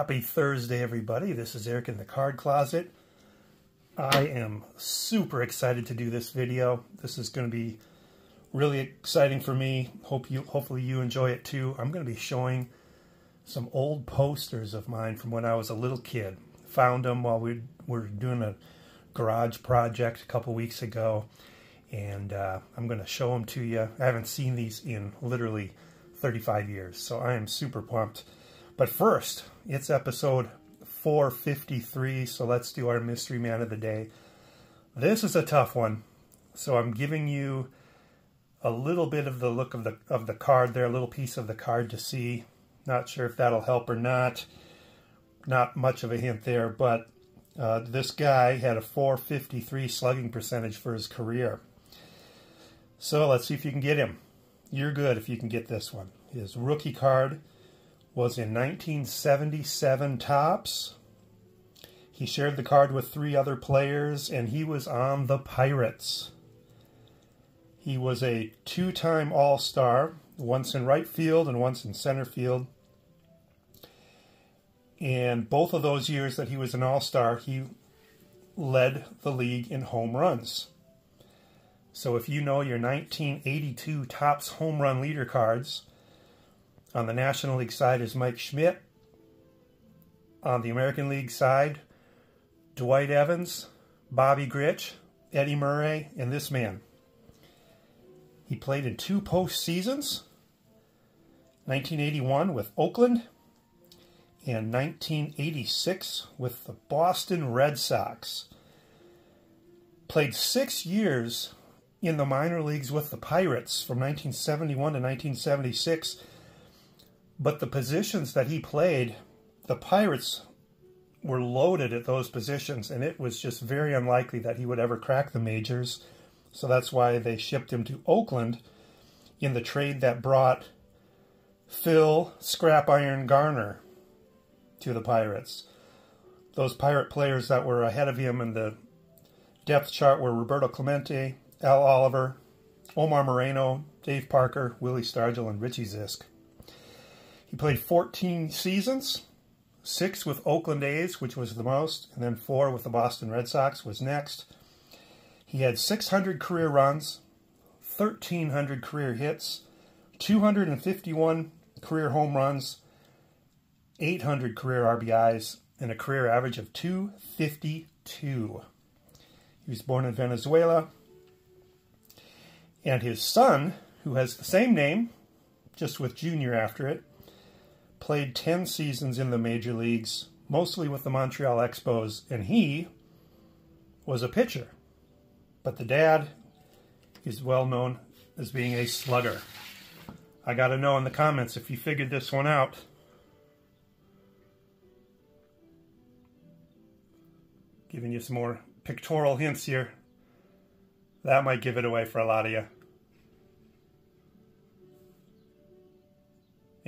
Happy Thursday, everybody. This is Eric in the Card Closet. I am super excited to do this video. This is going to be really exciting for me. Hope you, hopefully you enjoy it too. I'm going to be showing some old posters of mine from when I was a little kid. Found them while we were doing a garage project a couple weeks ago. And uh, I'm going to show them to you. I haven't seen these in literally 35 years, so I am super pumped. But first, it's episode 453, so let's do our mystery man of the day. This is a tough one, so I'm giving you a little bit of the look of the of the card there, a little piece of the card to see. Not sure if that'll help or not. Not much of a hint there, but uh, this guy had a 453 slugging percentage for his career. So let's see if you can get him. You're good if you can get this one. His rookie card was in 1977 Topps. He shared the card with three other players, and he was on the Pirates. He was a two-time All-Star, once in right field and once in center field. And both of those years that he was an All-Star, he led the league in home runs. So if you know your 1982 Topps home run leader cards, on the National League side is Mike Schmidt. On the American League side, Dwight Evans, Bobby Grich, Eddie Murray, and this man. He played in two postseasons, 1981 with Oakland and 1986 with the Boston Red Sox. Played six years in the minor leagues with the Pirates from 1971 to 1976 but the positions that he played, the Pirates were loaded at those positions, and it was just very unlikely that he would ever crack the majors. So that's why they shipped him to Oakland in the trade that brought Phil Scrap Iron Garner to the Pirates. Those Pirate players that were ahead of him in the depth chart were Roberto Clemente, Al Oliver, Omar Moreno, Dave Parker, Willie Stargell, and Richie Zisk. He played 14 seasons, six with Oakland A's, which was the most, and then four with the Boston Red Sox was next. He had 600 career runs, 1,300 career hits, 251 career home runs, 800 career RBIs, and a career average of 252. He was born in Venezuela. And his son, who has the same name, just with junior after it, played 10 seasons in the major leagues, mostly with the Montreal Expos, and he was a pitcher. But the dad is well known as being a slugger. I got to know in the comments if you figured this one out. Giving you some more pictorial hints here. That might give it away for a lot of you.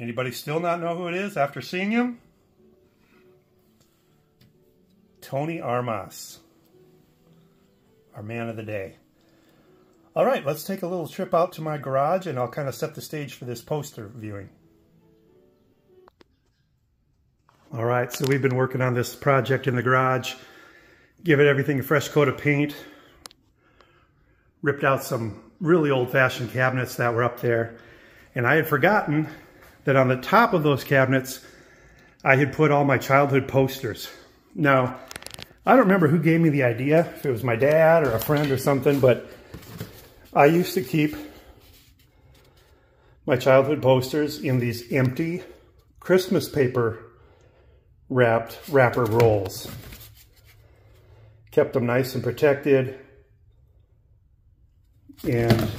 Anybody still not know who it is after seeing him? Tony Armas, our man of the day. All right, let's take a little trip out to my garage and I'll kind of set the stage for this poster viewing. All right, so we've been working on this project in the garage. Give it everything a fresh coat of paint. Ripped out some really old-fashioned cabinets that were up there. And I had forgotten that on the top of those cabinets, I had put all my childhood posters. Now, I don't remember who gave me the idea, if it was my dad or a friend or something, but I used to keep my childhood posters in these empty Christmas paper wrapped wrapper rolls. Kept them nice and protected. And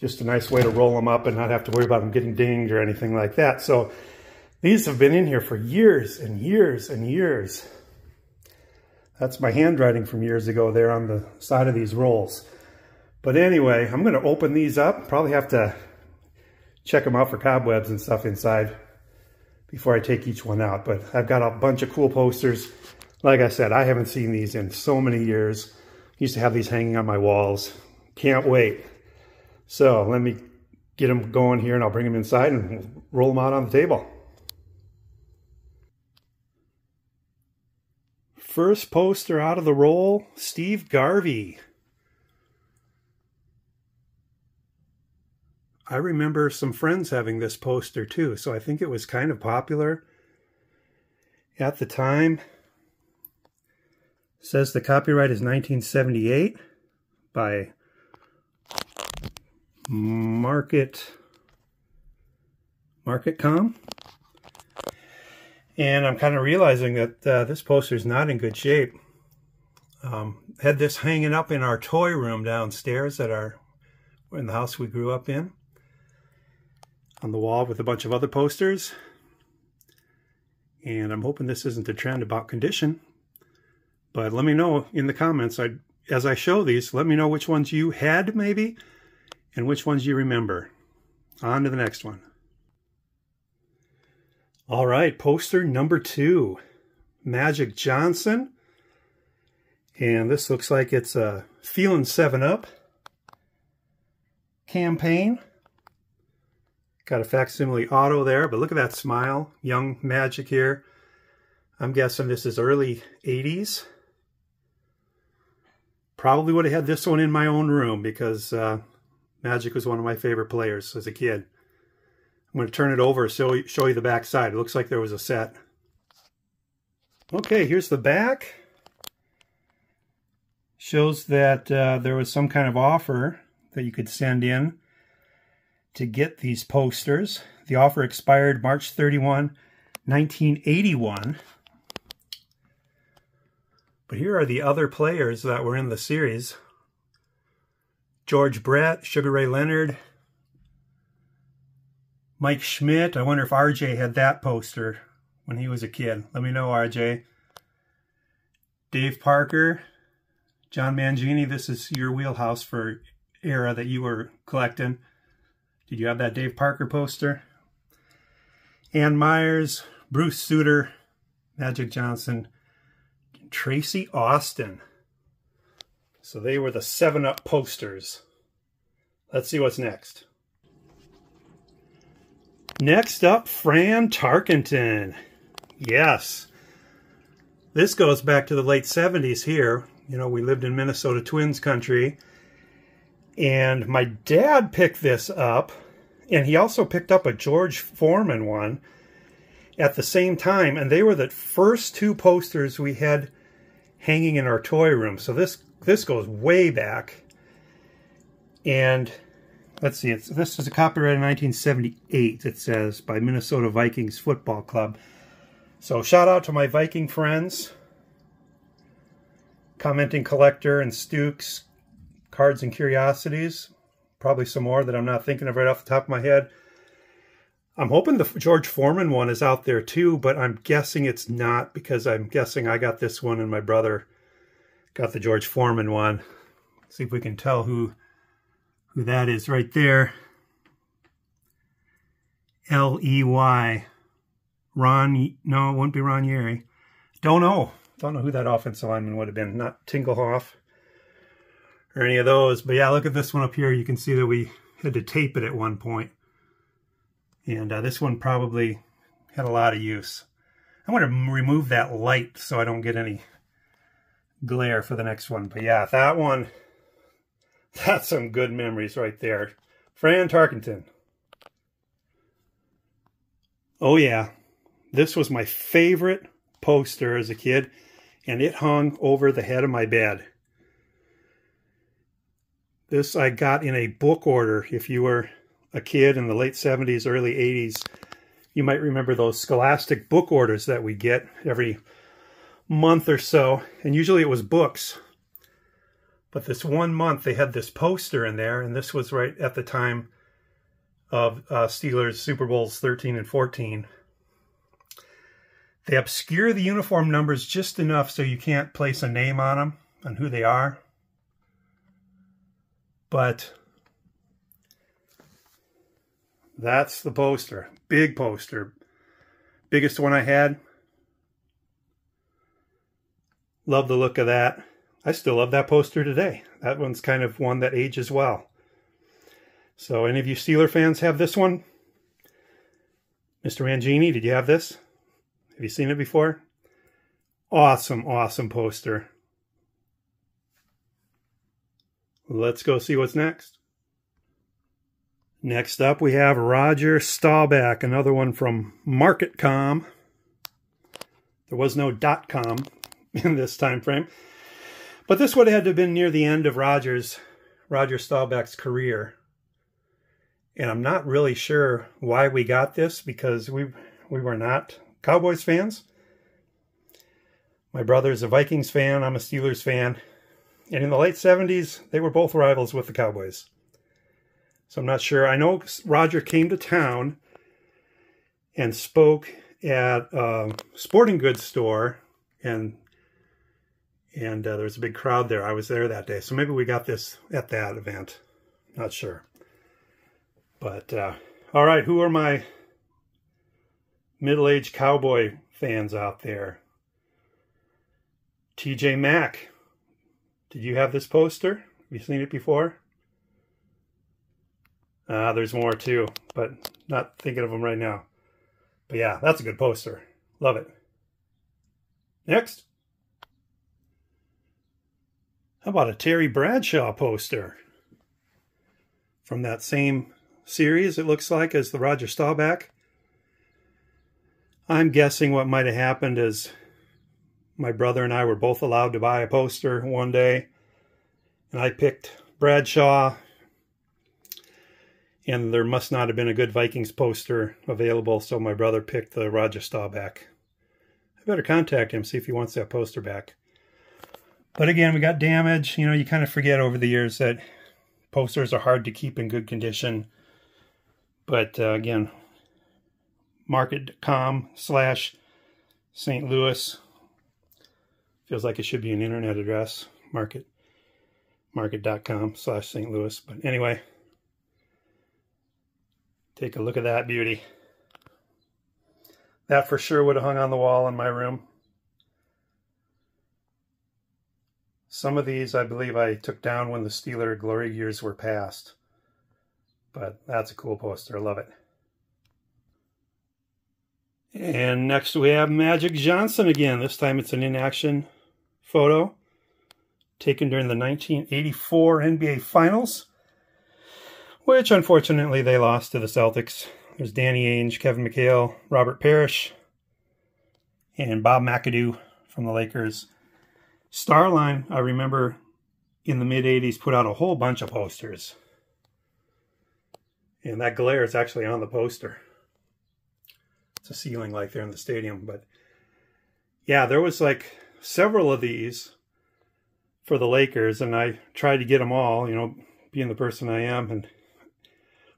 just a nice way to roll them up and not have to worry about them getting dinged or anything like that. So these have been in here for years and years and years. That's my handwriting from years ago there on the side of these rolls. But anyway, I'm going to open these up. Probably have to check them out for cobwebs and stuff inside before I take each one out. But I've got a bunch of cool posters. Like I said, I haven't seen these in so many years. Used to have these hanging on my walls. Can't wait. So let me get them going here and I'll bring them inside and roll them out on the table. First poster out of the roll, Steve Garvey. I remember some friends having this poster too, so I think it was kind of popular at the time. It says the copyright is 1978 by Market Marketcom. And I'm kind of realizing that uh, this poster is not in good shape. Um, had this hanging up in our toy room downstairs at our in the house we grew up in on the wall with a bunch of other posters. And I'm hoping this isn't a trend about condition. But let me know in the comments. I, as I show these, let me know which ones you had maybe and which ones you remember. On to the next one. All right, poster number two, Magic Johnson. And this looks like it's a Feeling 7 Up campaign. Got a facsimile auto there, but look at that smile. Young Magic here. I'm guessing this is early 80s. Probably would have had this one in my own room because uh, Magic was one of my favorite players as a kid. I'm going to turn it over so show you the back side. It looks like there was a set. Okay, here's the back. Shows that uh, there was some kind of offer that you could send in to get these posters. The offer expired March 31, 1981. But here are the other players that were in the series. George Brett, Sugar Ray Leonard, Mike Schmidt. I wonder if RJ had that poster when he was a kid. Let me know, RJ. Dave Parker, John Mangini. This is your wheelhouse for era that you were collecting. Did you have that Dave Parker poster? Ann Meyers, Bruce Sutter, Magic Johnson, Tracy Austin. So they were the 7-Up posters. Let's see what's next. Next up, Fran Tarkenton. Yes. This goes back to the late 70s here. You know, we lived in Minnesota Twins country. And my dad picked this up. And he also picked up a George Foreman one at the same time. And they were the first two posters we had hanging in our toy room. So this, this goes way back. And let's see, it's, this is a copyright in 1978, it says, by Minnesota Vikings Football Club. So shout out to my Viking friends, Commenting Collector and Stukes, Cards and Curiosities, probably some more that I'm not thinking of right off the top of my head. I'm hoping the George Foreman one is out there too, but I'm guessing it's not because I'm guessing I got this one and my brother got the George Foreman one. Let's see if we can tell who who that is right there. L-E-Y. Ron, no, it wouldn't be Ron Yary. Don't know. Don't know who that offensive lineman would have been. Not Tingelhoff or any of those. But yeah, look at this one up here. You can see that we had to tape it at one point. And uh, this one probably had a lot of use. I want to remove that light so I don't get any glare for the next one. But yeah, that one that's some good memories right there. Fran Tarkenton. Oh yeah, this was my favorite poster as a kid, and it hung over the head of my bed. This I got in a book order. If you were a kid in the late 70s, early 80s, you might remember those scholastic book orders that we get every month or so. And usually it was books. But this one month, they had this poster in there, and this was right at the time of uh, Steelers Super Bowls 13 and 14. They obscure the uniform numbers just enough so you can't place a name on them, on who they are. But that's the poster. Big poster. Biggest one I had. Love the look of that. I still love that poster today. That one's kind of one that ages well. So any of you Steeler fans have this one? Mr. Mangini, did you have this? Have you seen it before? awesome, awesome poster. Let's go see what's next. Next up, we have Roger Staubach, another one from MarketCom. There was no dot .com in this time frame. But this would have had to have been near the end of Roger's, Roger Staubach's career. And I'm not really sure why we got this because we we were not Cowboys fans. My brother's a Vikings fan, I'm a Steelers fan. And in the late 70s, they were both rivals with the Cowboys. So I'm not sure. I know Roger came to town and spoke at a sporting goods store and and uh, there was a big crowd there. I was there that day. So maybe we got this at that event. Not sure. But, uh, all right, who are my middle-aged cowboy fans out there? TJ Mac. Did you have this poster? Have you seen it before? Uh, there's more too, but not thinking of them right now. But yeah, that's a good poster. Love it. Next. How about a Terry Bradshaw poster? From that same series, it looks like, as the Roger Staubach. I'm guessing what might have happened is my brother and I were both allowed to buy a poster one day. And I picked Bradshaw and there must not have been a good Vikings poster available, so my brother picked the Roger Staubach. I better contact him, see if he wants that poster back. But again, we got damage. You know, you kind of forget over the years that posters are hard to keep in good condition. But uh, again, market.com slash St. Louis. Feels like it should be an internet address. Market market.com slash St. Louis. But anyway, Take a look at that beauty. That for sure would have hung on the wall in my room. Some of these I believe I took down when the Steeler glory years were past. But that's a cool poster. I love it. And next we have Magic Johnson again. This time it's an in-action photo taken during the 1984 NBA Finals which unfortunately they lost to the Celtics. There's Danny Ainge, Kevin McHale, Robert Parish, and Bob McAdoo from the Lakers. Starline, I remember in the mid 80s, put out a whole bunch of posters. And that glare is actually on the poster. It's a ceiling light there in the stadium. But yeah, there was like several of these for the Lakers, and I tried to get them all, you know, being the person I am, and it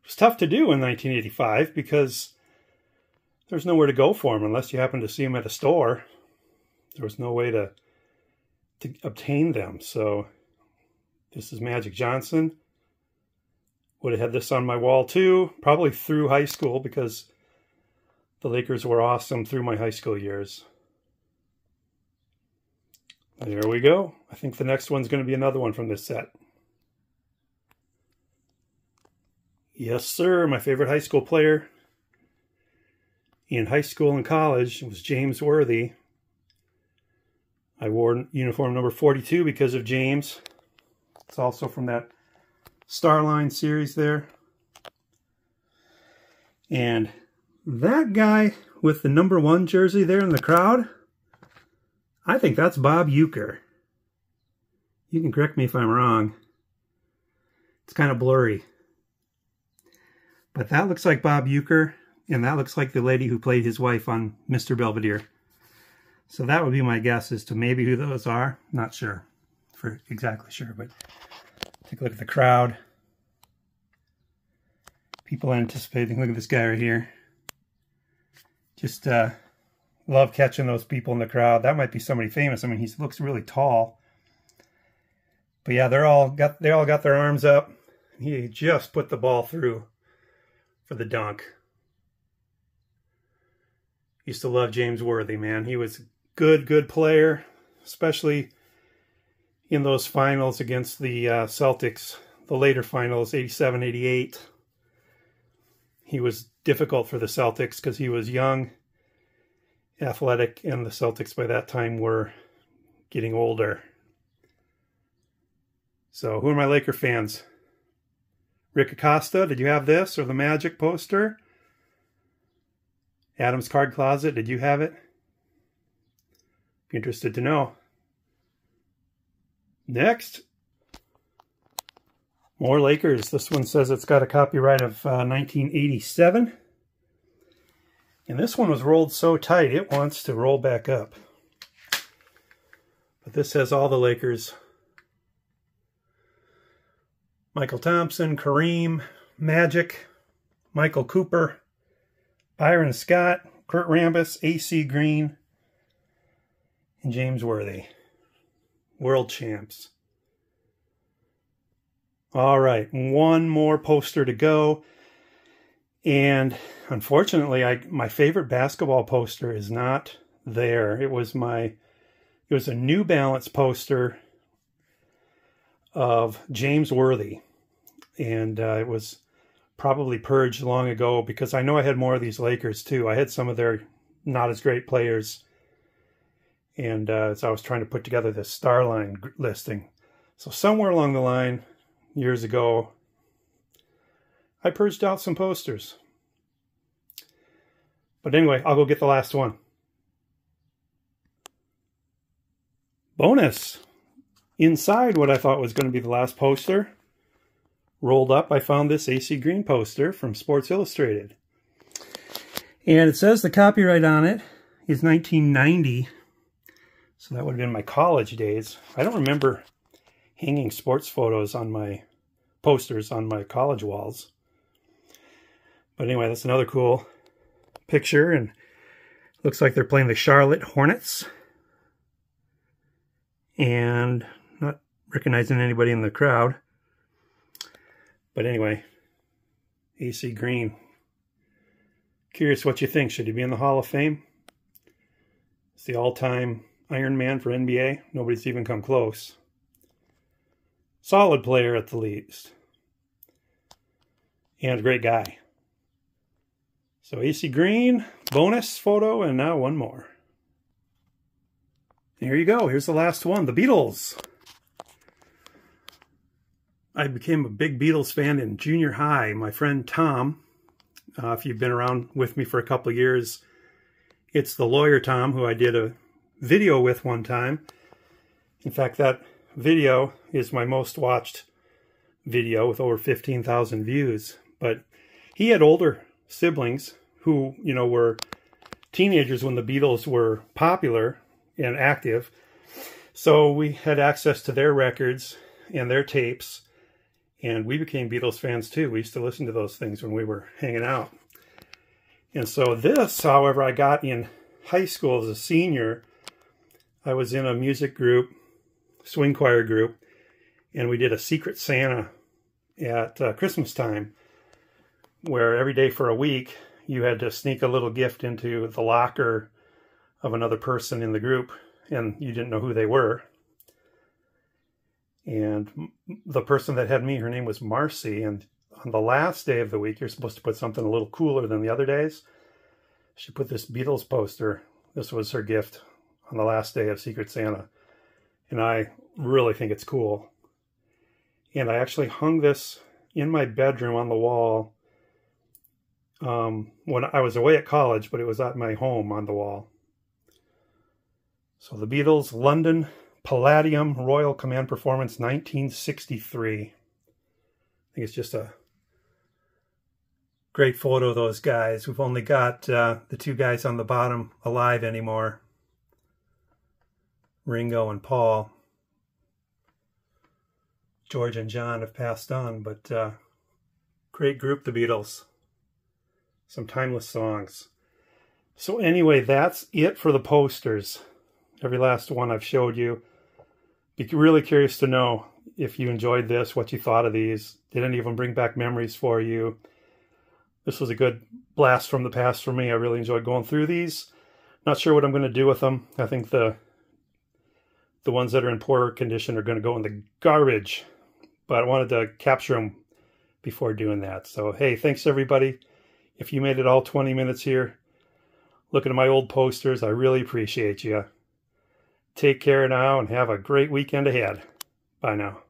was tough to do in 1985 because there's nowhere to go for them unless you happen to see them at a store. There was no way to to obtain them. So this is Magic Johnson. Would have had this on my wall too, probably through high school because the Lakers were awesome through my high school years. There we go. I think the next one's going to be another one from this set. Yes, sir. My favorite high school player in high school and college was James Worthy. I wore uniform number 42 because of James. It's also from that Starline series there. And that guy with the number one jersey there in the crowd, I think that's Bob Uecker. You can correct me if I'm wrong. It's kind of blurry. But that looks like Bob Uecker, and that looks like the lady who played his wife on Mr. Belvedere. So that would be my guess as to maybe who those are. Not sure, for exactly sure, but take a look at the crowd. People anticipating. Look at this guy right here. Just uh, love catching those people in the crowd. That might be somebody famous. I mean, he looks really tall. But yeah, they're all got they all got their arms up. He just put the ball through for the dunk. Used to love James Worthy, man. He was good, good player, especially in those finals against the uh, Celtics, the later finals, 87 88. He was difficult for the Celtics because he was young Athletic and the Celtics by that time were getting older. So, who are my Laker fans? Rick Acosta, did you have this or the Magic poster? Adam's Card Closet, did you have it? Interested to know. Next, more Lakers. This one says it's got a copyright of uh, 1987. And this one was rolled so tight, it wants to roll back up. But this has all the Lakers. Mychal Thompson, Kareem, Magic, Michael Cooper, Byron Scott, Kurt Rambis, AC Green, and James Worthy. World champs. All right, one more poster to go. And unfortunately, I my favorite basketball poster is not there. It was my it was a New Balance poster of James Worthy. And uh, it was probably purged long ago because I know I had more of these Lakers too. I had some of their not as great players. And uh, as I was trying to put together this Starline listing. So somewhere along the line, years ago, I purged out some posters. But anyway, I'll go get the last one. Bonus. Inside what I thought was going to be the last poster, rolled up, I found this AC Green poster from Sports Illustrated. And it says the copyright on it is 1990. So that would have been my college days. I don't remember hanging sports photos on my posters on my college walls. But anyway, that's another cool picture and looks like they're playing the Charlotte Hornets. And not recognizing anybody in the crowd. But anyway, AC Green. Curious what you think. Should he be in the Hall of Fame? It's the all-time Iron Man for NBA. Nobody's even come close. Solid player at the least. And a great guy. So AC Green, bonus photo, and now one more. Here you go. Here's the last one. The Beatles. I became a big Beatles fan in junior high. My friend Tom, uh, if you've been around with me for a couple of years, it's the lawyer Tom who I did a video with one time. In fact, that video is my most watched video with over 15,000 views. But he had older siblings who, you know, were teenagers when the Beatles were popular and active. So we had access to their records and their tapes, and we became Beatles fans too. We used to listen to those things when we were hanging out. And so this, however, I got in high school as a senior. I was in a music group, swing choir group, and we did a Secret Santa at uh, Christmas time, where every day for a week you had to sneak a little gift into the locker of another person in the group and you didn't know who they were. And the person that had me, her name was Marcy. And on the last day of the week, you're supposed to put something a little cooler than the other days. She put this Beatles poster. This was her gift on the last day of Secret Santa. And I really think it's cool. And I actually hung this in my bedroom on the wall um, when I was away at college, but it was at my home on the wall. So the Beatles, London Palladium Royal Command Performance 1963. I think it's just a great photo of those guys. We've only got uh, the two guys on the bottom alive anymore. Ringo and Paul. George and John have passed on, but uh, great group, the Beatles. Some timeless songs. So anyway, that's it for the posters every last one I've showed you. Be really curious to know if you enjoyed this, what you thought of these. Did any of them bring back memories for you? This was a good blast from the past for me. I really enjoyed going through these. Not sure what I'm going to do with them. I think the the ones that are in poorer condition are going to go in the garbage. But I wanted to capture them before doing that. So, hey, thanks everybody. If you made it all 20 minutes here, looking at my old posters. I really appreciate you. Take care now and have a great weekend ahead. Bye now.